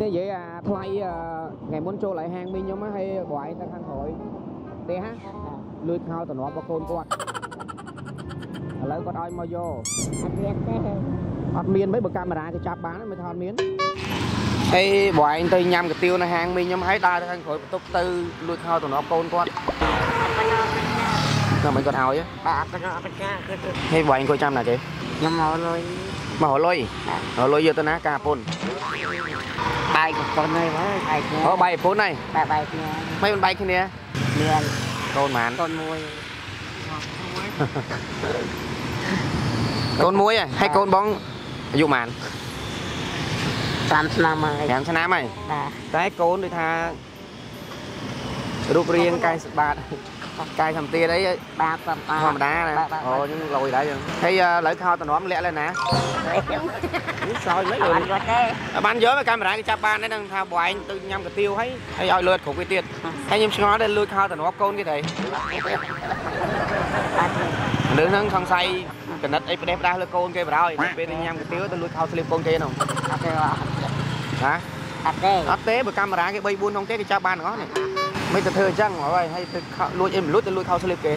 នេះនិយាយអាថ្លៃថ្ងៃមុនចូល lại ហាងមីងខ្ញុំហ្នឹងហើយបងឯងទៅខាងក្រោយទេហ่ะលួចខោតំណប់របស់កូនគាត់ឥឡូវគាត់ឲ្យមកយកអត់មានទេអត់មានមិនបើកាមេរ៉ាគេចាប់បានមិនថាអត់មានហើយបងឯងទៅញ៉ាំកាទៀវនៅហាងមីងខ្ញុំហើយដើរទៅខាងក្រោយបន្ទប់ទៅលួចខោតំណប់កូនគាត់ តែមិនគាត់ឲ្យហ៎បាទអត់ក៏អត់ចាគឺហើយបងឯងគាត់ចាំណាគេខ្ញុំមកលុយមករលុយរលុយយកទៅណាការពុនបាយកំប៉ុនហើយហើយបាយគ្នាអូបាយពុនហើយបាយបាយគ្នាមិនមិនបាយគ្នាមានកូនហ្មានកូនមួយកូនមួយហ៎ហើយកូនបងអាយុប៉ុន្មាន5ឆ្នាំហើយ5ឆ្នាំហើយបាទតែកូនដូចថារូបរាងកាយស្បាត កាយសំទៀតអីបាទធម្មតាធម្មតាណាអូយើងលយដែរយើងហើយលើខោតំណំលាក់លើណានេះសោយមិនអត់គាត់ទេបានយកកាមេរ៉ាគេចាប់បានហ្នឹងថាបងឯងទៅញ៉ាំកាទៀវហើយហើយឲ្យលួចគ្រប់វាទៀតហើយខ្ញុំឆ្ងល់ដែរលួចខោតំណំកូនគេទេលើហ្នឹងខំសៃកណិតអីផ្ដេសផ្ដាស់លើកូនគេបារហើយពេលញ៉ាំកាទៀវទៅលួចខោស្លៀកកូនគេហ្នឹងអត់ទេណាអត់ទេអត់ទេបើកាមេរ៉ាគេ3 4ក្នុងគេគេចាប់បានទាំងអស់នេះ មិនទៅធ្វើអញ្ចឹងហើយហើយទៅខោលួចអីមិនលួចទៅលួចខោស្លៀកគេ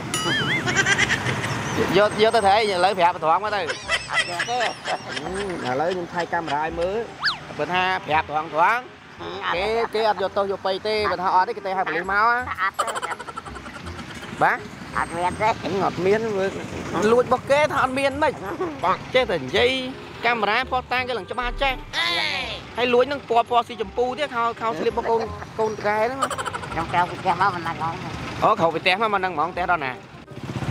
យកយកទៅថៃឥឡូវប្រាប់បត្រង់មកទៅអត់ទេទេឥឡូវខ្ញុំថៃកាមេរ៉ាឲ្យមើលបើថាប្រាប់ត្រង់ត្រង់គេគេអត់យកទោសយកបីទេបើថាអត់ទេគេទៅហៅប៉ូលីសមកអត់ទេបាទអត់មានទេអត់មានលួចរបស់គេថាអត់មានមិនចេះតែនិយាយកាមេរ៉ាផុសតាំងគេឡើងច្បាស់ចេះហើយលួចនឹងពណ៌ពណ៌ស៊ីចម្ពូទៀតខោខោស្លៀករបស់កូនកូនកែហ្នឹង ខ្ញុំក្រៅពីផ្ទះមកមិនណាច់ងអូក្រៅពីផ្ទះមកមកនឹងហ្មងផ្ទះដល់ណា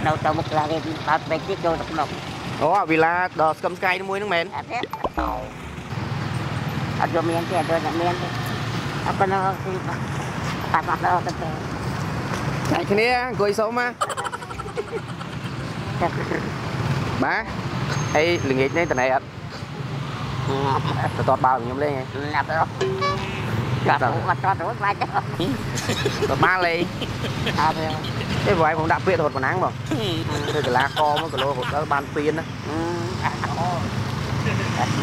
នៅទៅមុខឡាគេបាត់ពេកទៀតចូលទៅក្នុងអូអាវីឡាដល់ស្គមស្កាយមួយហ្នឹងមែនអត់ទេអត់យកមានទេអត់យកអ្នកមានទេអត់ប៉ុណ្ណឹងគឺបាត់បាត់ដល់ទៅចាច់គ្នាអង្គុយសុំមកបាទហើយល្ងាចនេះតណៃអត់ទៅតតបាល់ខ្ញុំលេងហ៎ណាប់ទៅចាប់ទៅអត់តទៅខ្លាចទៅតតបាល់លេងអត់ទេ Cắt rồi. Cắt rồi rồi mày. Rồi ba lì. À thế. Thế vừa anh cũng đặt việc hột quần áo không? Thế cái lá co mới cái lô hột đó ban tiên đó. Ừ. À,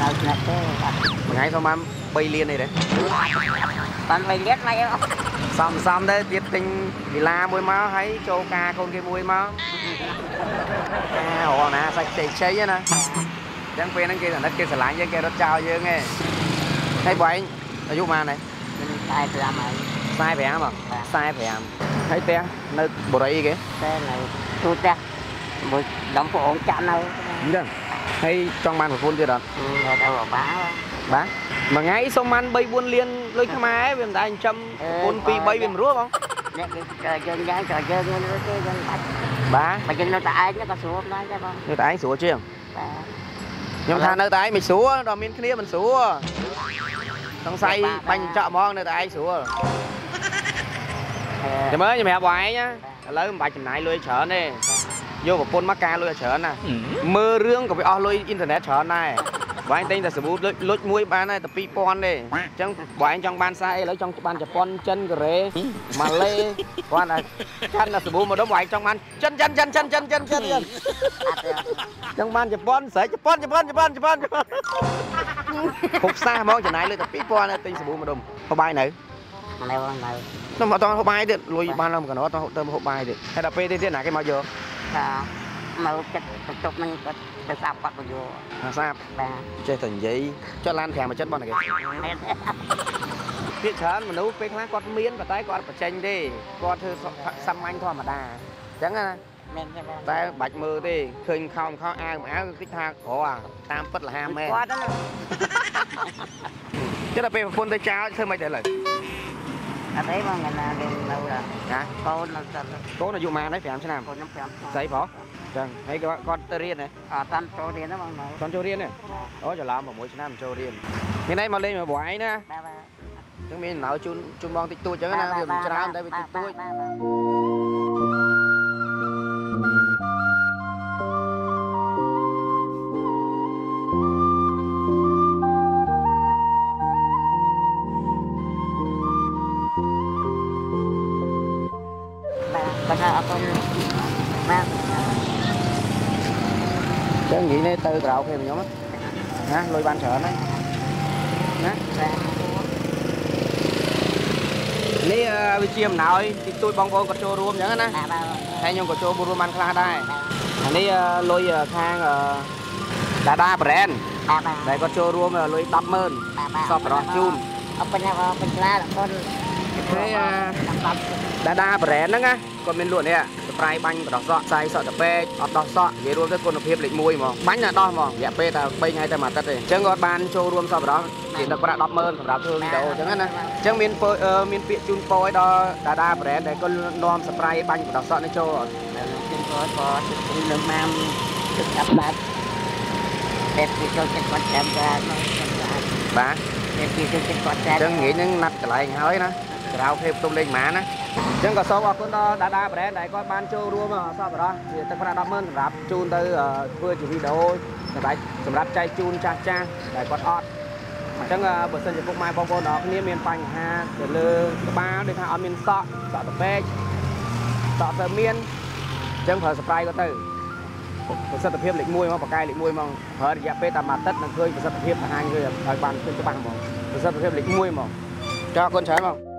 នៅណាទេមួយថ្ងៃសុំបាន3លានអីដែរបាន3លានមកយកសំសំទៅទៀតទិញវិឡាមួយមកហើយចូលការកូនគេមួយមកការរណាសាច់ខ្ចីខ្ចីណាអញ្ចឹងពេលហ្នឹងគេអាណិតគេស្រឡាញ់យើងគេរត់ចោលយើងឯងហើយបងឯងអាយុប៉ុន្មានដែរ 45ហើយ45ហ៎45ហើយផ្ទះនៅបុរីគេផ្ទះនៅទូផ្ទះមួយដំប្អូនចាក់នៅអញ្ចឹងហើយចង់បានប្រពន្ធទៀតអត់នៅទៅបាបាទមួយថ្ងៃសុំបាន3 4លានលុយខ្មែរវាមិនដែរចិញ្ចឹមប្រពន្ធ2 3វាមិនរួចបងអ្នកគេយើងយ៉ាងក៏យើងមានរួចទេយើងបាច់បាទបើយើងនៅតែឯងក៏ស្រួលដែរដែរបងនៅតែឯងស្រួលជាងបាទខ្ញុំថានៅតែឯងមិនស្រួលដល់មានគ្នាមិនស្រួល សង្ស័យបាញ់ចក់ហ្មងនៅតែឯងស្រួលចាំមើលខ្ញុំប្រាប់បងឯងណាឥឡូវមិនបាច់ចំណាយលុយច្រើនទេយកប្រពន្ធមកការលុយឲ្យច្រើនណាមើលរឿងក៏វាអស់លុយអ៊ីនធឺណិតច្រើនដែរ បងឯងទិញតែសាប៊ូលុយលុយមួយបានតែ2000ទេអញ្ចឹងបងឯងចង់បានខ្សែឥឡូវចង់បានជប៉ុនចិនកូរ៉េម៉ាឡេគាត់តែកាន់តែសាប៊ូមួយដុំបងឯងចង់បានចិនចិនចិនចិនចិនចិនចិនអត់ទេចង់បានជប៉ុនស្រែកជប៉ុនជប៉ុនជប៉ុនជប៉ុនជប៉ុនហូបសាសហ្មងចំណាយលុយតែ2000ទៅទិញសាប៊ូមួយដុំហូបបាយនៅនៅនៅខ្ញុំអត់តហូបបាយទៀតលុយបានឡើងកណ្ដោតទៅហូបបាយទៀតហើយដល់ពេលទៀតណាគេមកយកថា មកចិត្តទៅជប់នឹងគាត់ទៅសាប់គាត់ទៅយកអាសាបបាទចេះតែនិយាយចុះឡាន5មួយចិត្តបងណាគេពាក្យច្រើនមនុស្សពេលខ្លះគាត់មានប៉ុន្តែគាត់អត់បញ្ចេញទេគាត់ធ្វើសាមញ្ញធម្មតាអញ្ចឹងណាមែនទេបងតែបាច់មើលទេឃើញខោមខោអាវអាវគិតថាក្រអាតាមពិតលហាមែនគាត់ហ្នឹងចិត្តដល់ពេលប្រពន្ធទៅចោលធ្វើមិនទៅឥឡូវ អត់ទេបងណាគេនៅណាកូននៅទៅកូនអាយុប៉ុន្មានហើយ5ឆ្នាំកូនខ្ញុំ5ស្រីប្រុសចឹងហើយគាត់គាត់ទៅរៀនហ៎អត់តាមចូលរៀនណាបងនៅគាត់ចូលរៀនហ៎អូច្រឡំ6ឆ្នាំចូលរៀនមានន័យមកលេងមកបងឯងណាបាទបាទចឹងមានដំណើរជូនជូនបងតិចតួចចឹងណាវាមិនច្រើនតែវាតិចតួចបាទបាទ អរគុណបាទចឹងនិយាយនេះទៅក្រៅគេខ្ញុំណាលុយបានច្រើនហើយណាបាទនេះអឺវាជាអំណោយទីទួយបងប្អូនគាត់ចូលរួមអញ្ចឹងណាបាទបាទហើយខ្ញុំក៏ចូលរួមបានខ្លះដែរអានេះអឺលុយអឺខាងអឺដាដា brand បាទបាទដែលគាត់ចូលរួមអឺលុយ100000បាទបាទសពរស់ជូនអរគុណណាស់បងច្រើនអរគុណ ហើយអឺដល់ដាដា brand ហ្នឹងណាគាត់មានលក់នេះស្ប្រៃបាញ់បដោះសក់ខ្សែសក់តាពេកអត់ដោះសក់និយាយរួមទៅគុណភាពលេខ1ហ្មងបាញ់ណាដោះហ្មងរយៈពេលតែ3ថ្ងៃតែមួយអាទិត្យទេអញ្ចឹងគាត់បានចូលរួមសពរស់ជាទឹកប្រាក់100000សម្រាប់ធ្វើវីដេអូអញ្ចឹងណាអញ្ចឹងមានពរអឺមានពាក្យជូនពរឲ្យដល់ដាដា brand ដែលគាត់នាំស្ប្រៃបាញ់បដោះសក់នេះចូលអត់ជិះក៏ក៏ជិះលើម៉ាំទឹកកាប់ដាច់តែពីចូលចិត្តគាត់ចាំដែរមកចាំដែរបាទតែពីចូលចិត្តគាត់ចាំអញ្ចឹងងាយហ្នឹងណាត់កន្លែងហើយណា ក្រៅភេទផ្ទុំលេខម៉ាណាអញ្ចឹងក៏សូមអរគុណដល់ដាដា brand ដែលគាត់បានចូលរួមសពរស់ជាទឹកប្រាក់100000សម្រាប់ជូនទៅអឺធ្វើជាវីដេអូសម្រាប់សម្រាប់ចែកជូនចាស់ចាស់ដែលគាត់អត់អញ្ចឹងអឺបើសិនជាពុកម៉ែបងប្អូនទាំងអស់គ្នាមានបញ្ហាទៅលើក្បាលដូចថាអត់មានសក់សក់តពេកសក់ទៅមានអញ្ចឹងប្រើស្ប្រៃគាត់ទៅប្រសិទ្ធភាពលេខ1មកបកកាយលេខ1មកប្រើរយៈពេលតែមួយអាទិត្យនឹងឃើញប្រសិទ្ធភាពបង្ហាញឃើញឲ្យបានឃើញច្បាស់ហ្មងប្រសិទ្ធភាពលេខ1ហ្មងចាអរគុណច្រើនមក